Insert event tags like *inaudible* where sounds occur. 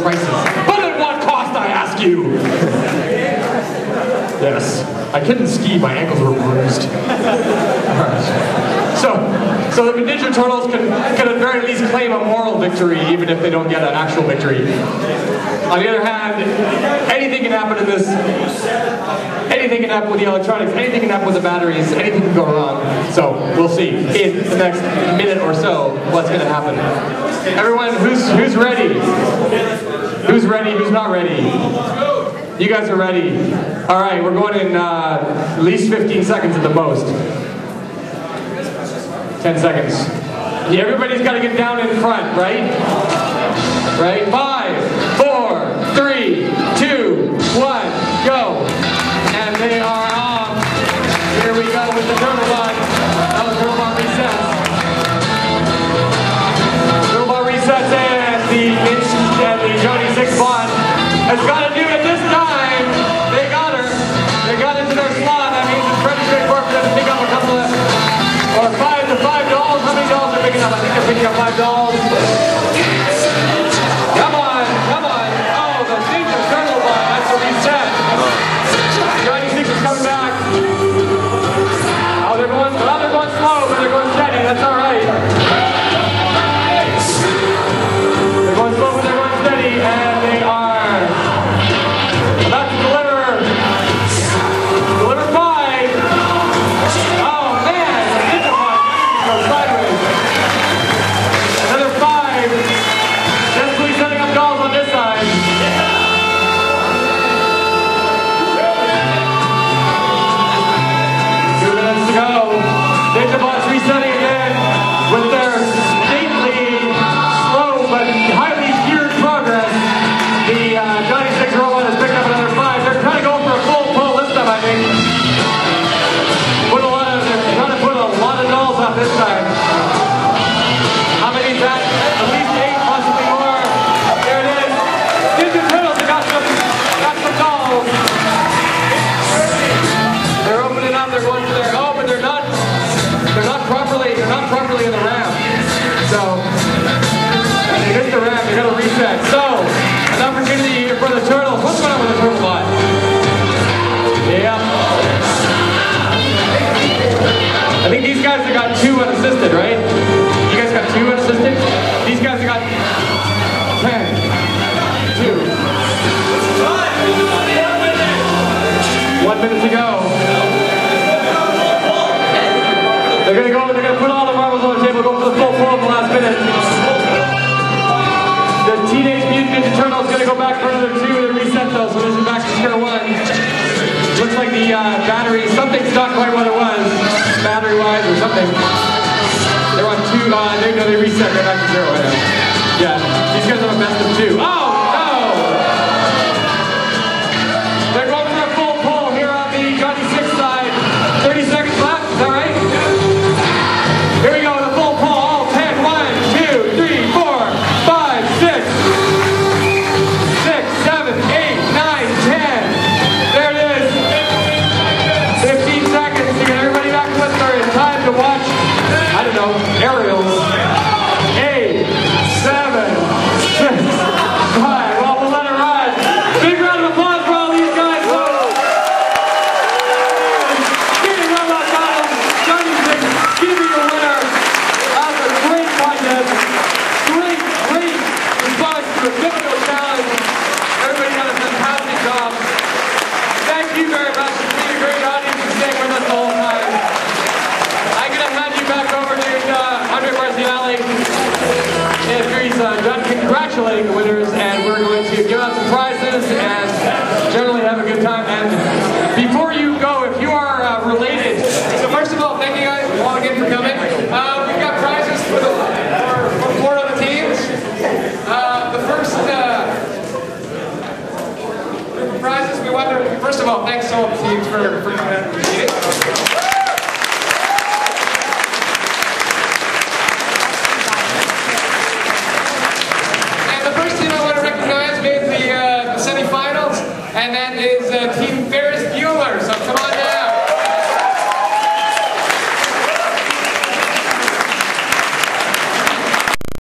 prices. But at what cost, I ask you? Yes. I couldn't ski, my ankles were bruised. *laughs* So, so the Ninja Turtles can, can at very least claim a moral victory, even if they don't get an actual victory. On the other hand, anything can happen in this. Anything can happen with the electronics, anything can happen with the batteries, anything can go wrong. So we'll see in the next minute or so what's gonna happen. Everyone, who's, who's ready? Who's ready? Who's not ready? You guys are ready. All right, we're going in uh, at least 15 seconds at the most. 10 seconds. Everybody's got to get down in front, right? Right? Five, got to reset. So an opportunity here for the turtles. What's going on with the turtle bot? Yep. I think these guys have got two unassisted, right? You guys got two unassisted? These guys have got ten. Two. One minute to go. Turtles gonna go back for another two, they reset those, so this is back to square one. Looks like the uh, battery, something's not quite what it was, battery-wise or something. They're on two, uh, they, no, they reset, they're back to zero right now. Yeah, these guys have a best of two. Oh, Before you go, if you are uh, related, so first of all, thank you guys all again for coming. Uh, we've got prizes for the for, four of the teams. Uh, the first the prizes we want to First of all, thanks to all the teams for for coming out. Appreciate uh, it. And that is uh,